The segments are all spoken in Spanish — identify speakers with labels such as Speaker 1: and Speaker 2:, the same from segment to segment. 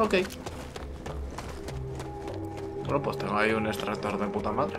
Speaker 1: Ok. Bueno, pues tengo ahí un extractor de puta madre.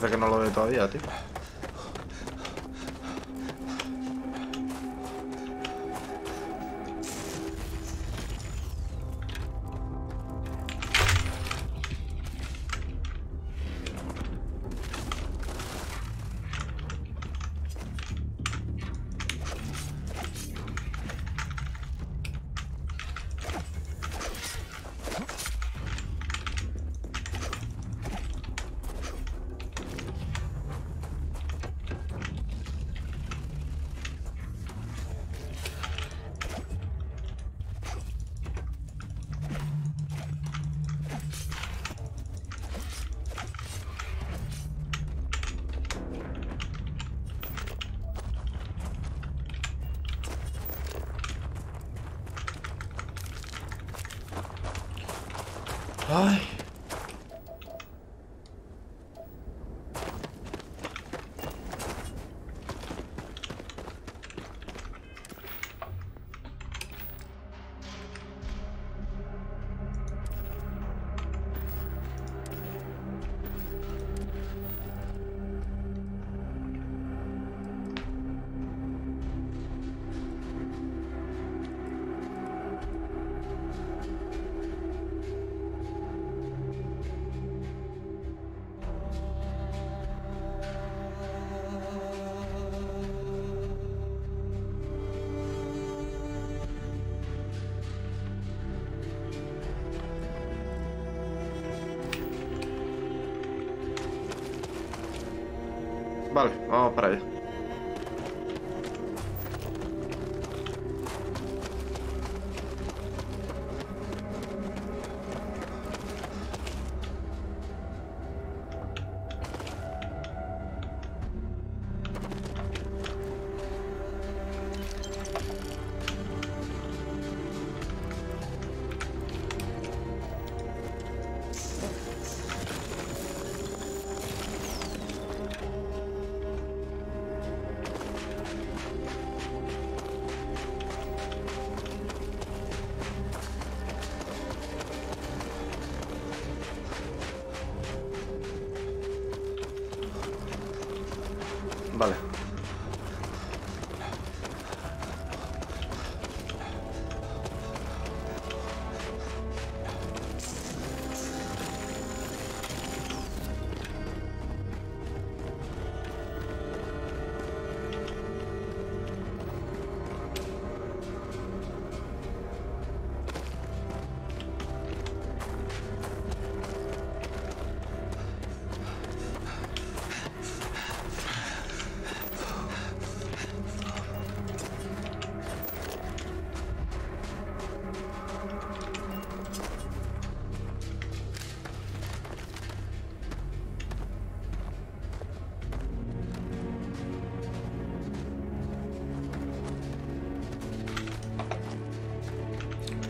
Speaker 1: Parece que no lo ve todavía, tío. Ay. Vale, vamos para allá.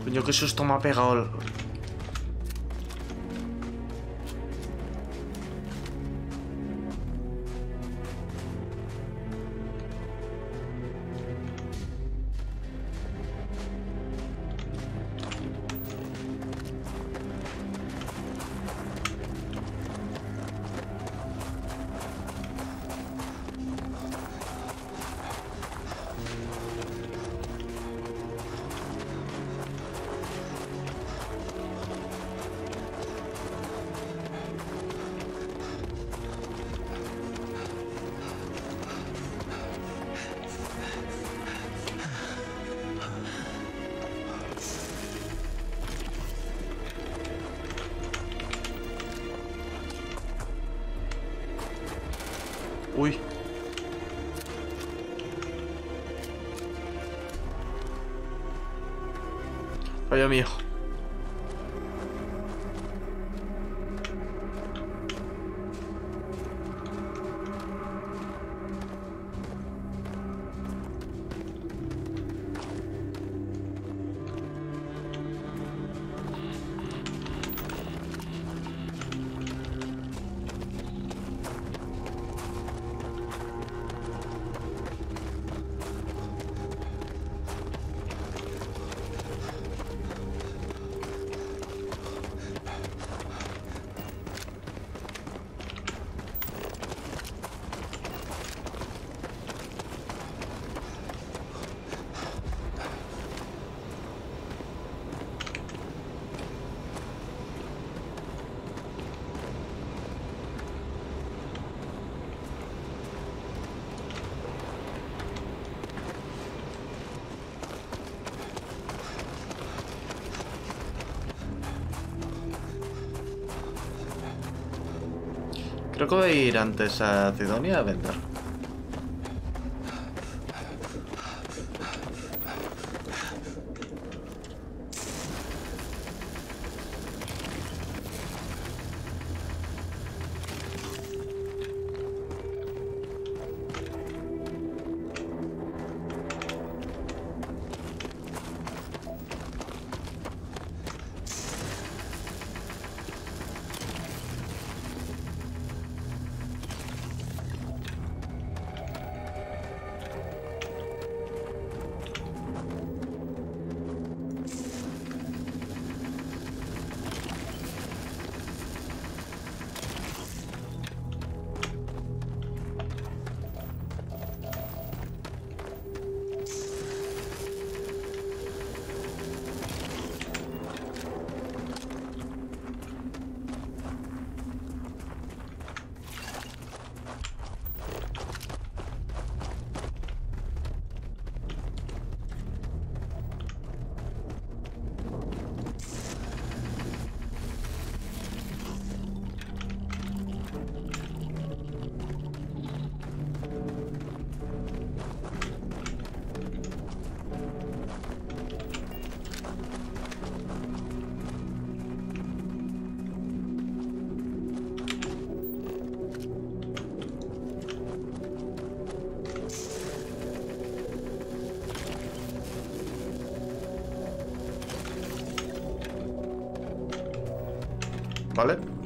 Speaker 1: Coño, qué susto me ha pegado. A ir antes a Cidonia a vender. Vale.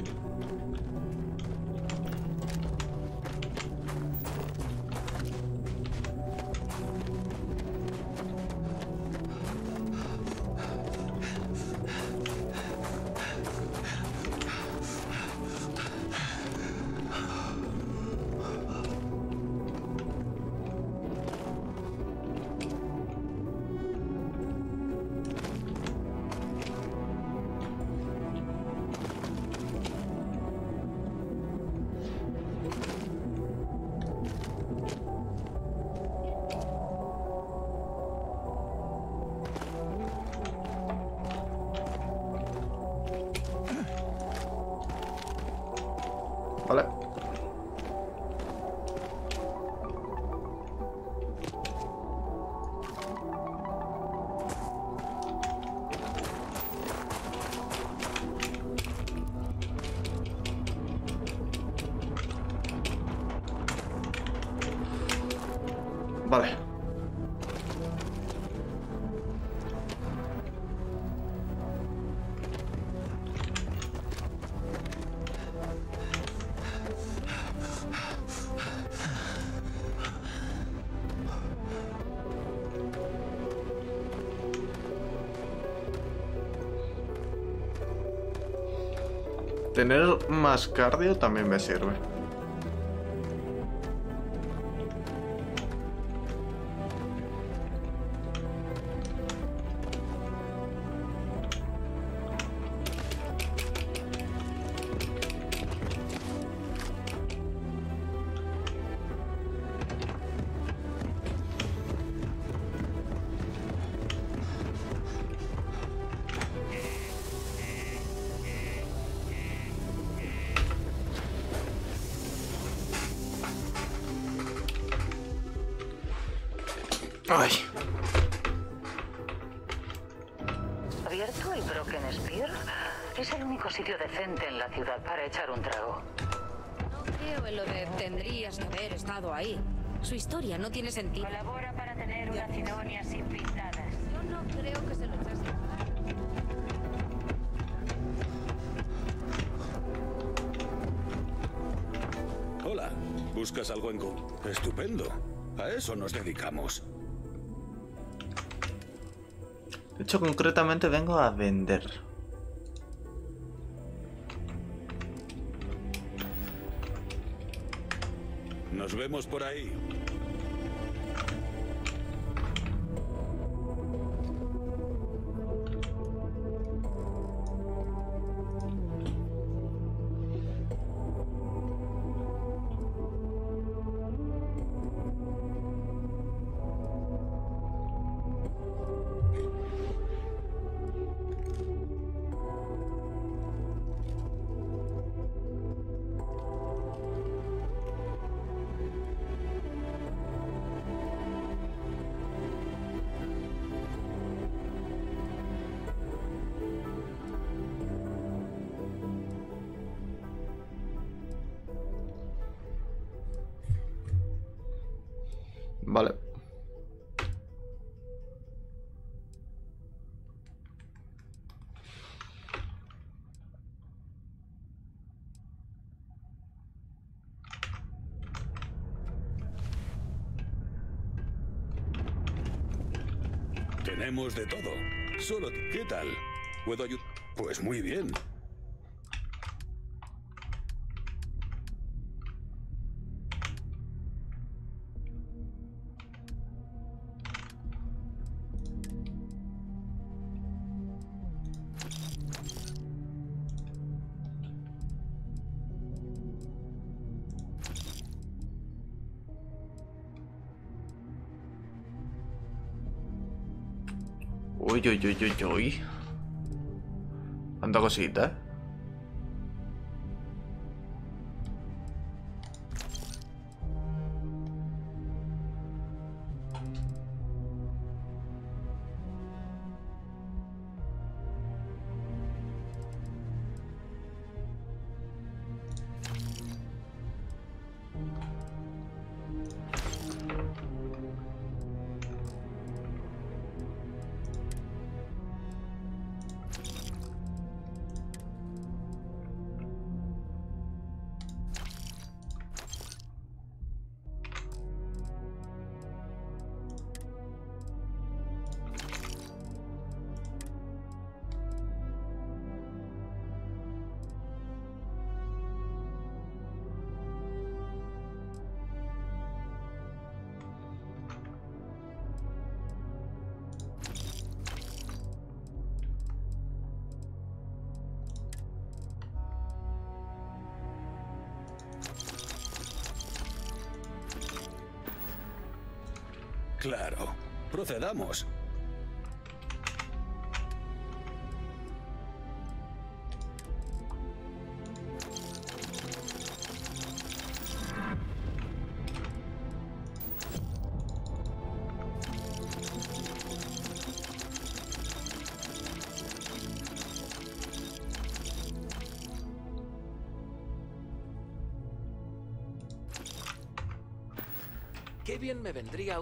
Speaker 1: Tener más cardio también me sirve. Ay.
Speaker 2: ¿Abierto el Broken Spear? Es el único sitio decente en la ciudad para echar un trago.
Speaker 3: No creo en lo de tendrías que haber estado ahí. Su historia no tiene sentido.
Speaker 2: Colabora para tener una cinonia sin pintadas.
Speaker 3: Yo no creo que se lo echase.
Speaker 4: Hola, ¿buscas algo en? Estupendo. A eso nos dedicamos.
Speaker 1: De hecho, concretamente vengo a vender.
Speaker 4: Nos vemos por ahí. Tenemos de todo. Solo, ¿qué tal? ¿Puedo ayudar? Pues muy bien.
Speaker 1: Uy, uy, uy, uy, uy. Tanta cosita. Claro. Procedamos.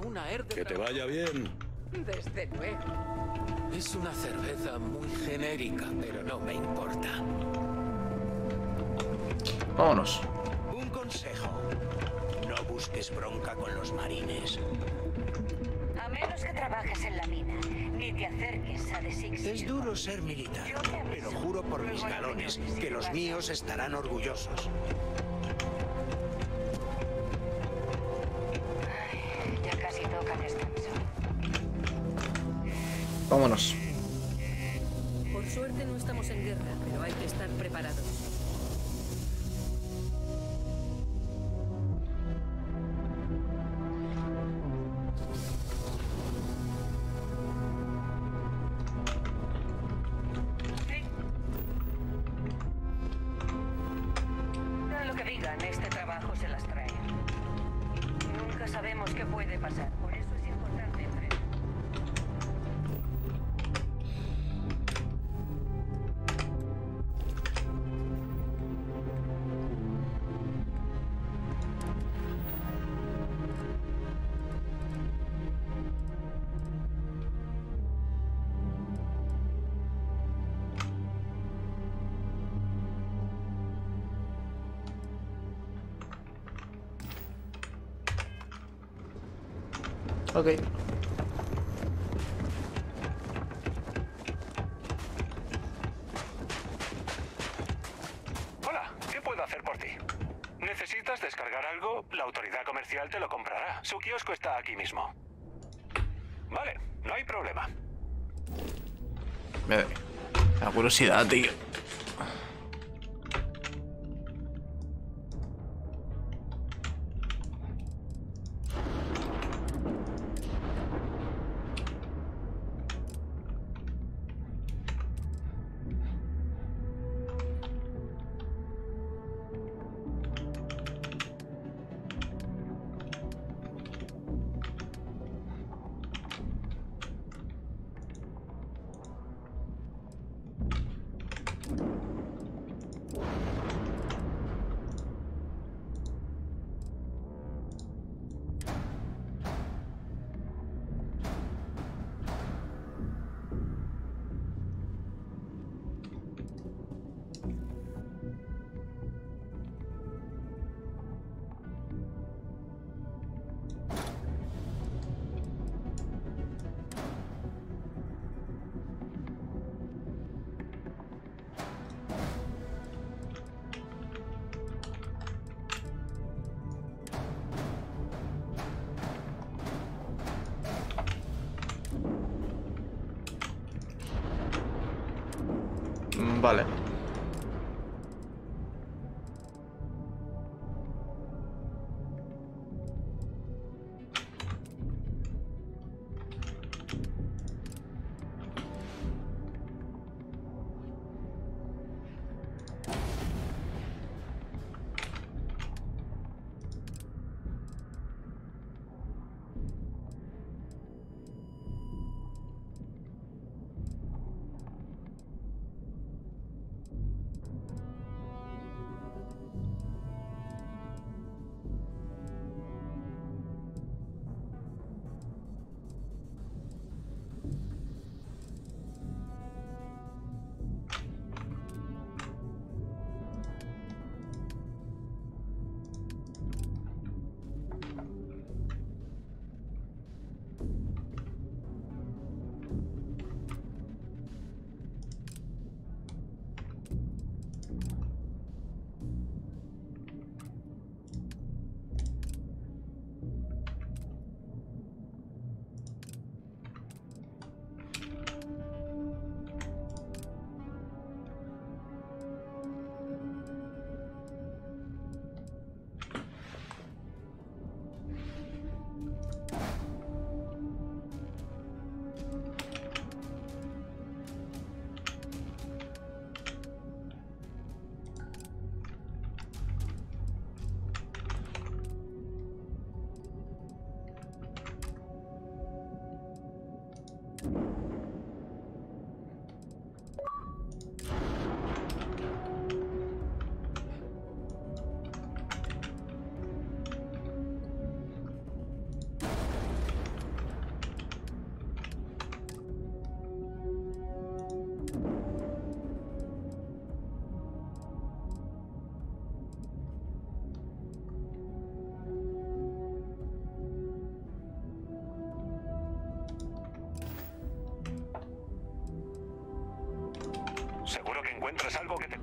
Speaker 5: Una
Speaker 4: Que te vaya bien.
Speaker 3: Desde luego.
Speaker 5: Es una cerveza muy genérica, pero no me importa.
Speaker 1: Vámonos.
Speaker 6: Un consejo. No busques bronca con los marines.
Speaker 2: A menos que trabajes en la mina, ni te acerques a The Six.
Speaker 6: Es duro ser militar, pero juro por mis galones que los míos estarán orgullosos.
Speaker 1: Ok.
Speaker 7: Hola, ¿qué puedo hacer por ti? ¿Necesitas descargar algo? La autoridad comercial te lo comprará. Su kiosco está aquí mismo. Vale, no hay problema.
Speaker 1: Me da curiosidad, tío. Vale.
Speaker 7: Encuentras algo que te...